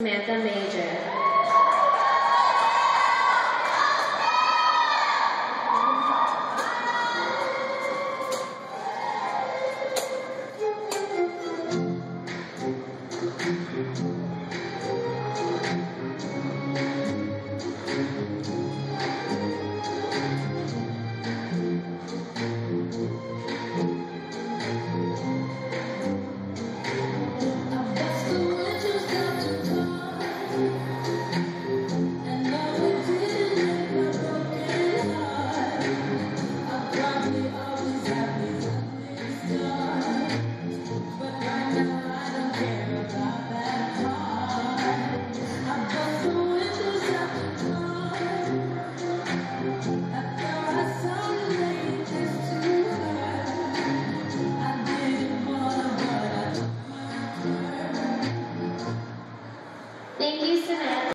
Samantha Major. Thank you, Samantha.